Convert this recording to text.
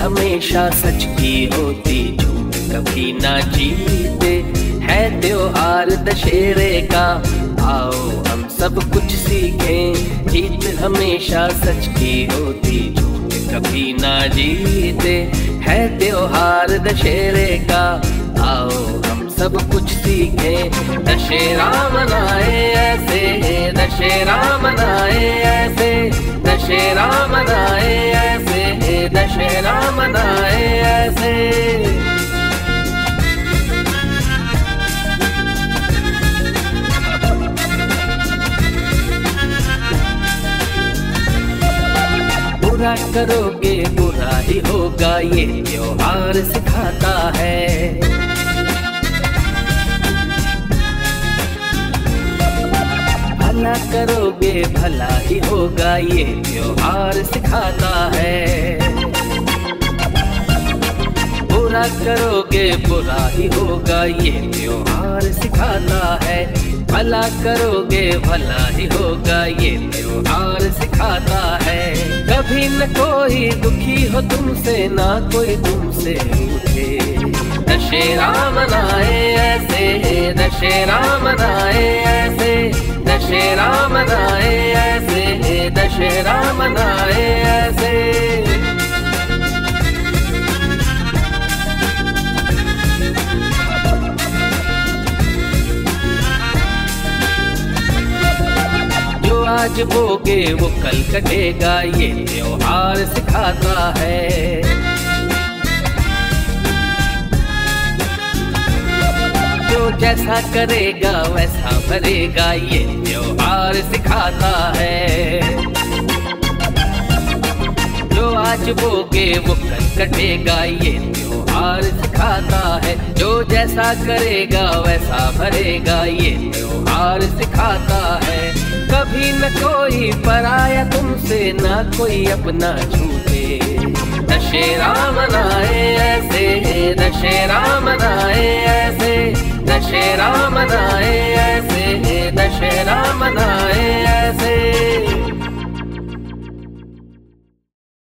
हमेशा सच की होती झूठ कभी ना जीते है त्योहार दशहरे का। आओ हम सब कुछ सीखें, जीत हमेशा सच की होती झूठ कभी ना जीते है त्योहार दशहरे का। आओ हम सब कुछ सीखे, दशहरा मनाए ऐसे, दशहरा मनाए ऐसे, दशहरा मनाए बुरा करोगे बुरा ही होगा ये त्योहार सिखाता है। भला करोगे, भला ही होगा ये त्योहार सिखाता है। बुरा करोगे बुरा ही होगा ये त्योहार सिखाता है। भला करोगे, भला ही होगा ये त्योहार सिखाता कभी न कोई दुखी हो तुमसे, ना कोई तुमसे रूठे दशहरा मनाए ऐसे दशहरा मनाए ऐसे दशहरा मनाए ऐसे दशहरा मनाए आज बोगे वो कल कटेगा, ये त्योहार सिखाता है। जो जैसा करेगा, वैसा भरेगा, ये त्योहार सिखाता है। जो आज बोगे वो कल कटेगा, ये त्योहार सिखाता है। जो जैसा करेगा, वैसा भरेगा। ये त्योहार सिखाता है। कभी न कोई पराया तुमसे, ना कोई अपना छूटे। दशहरा मनाए ऐसे दशहरा मनाए ऐसे दशहरा मनाए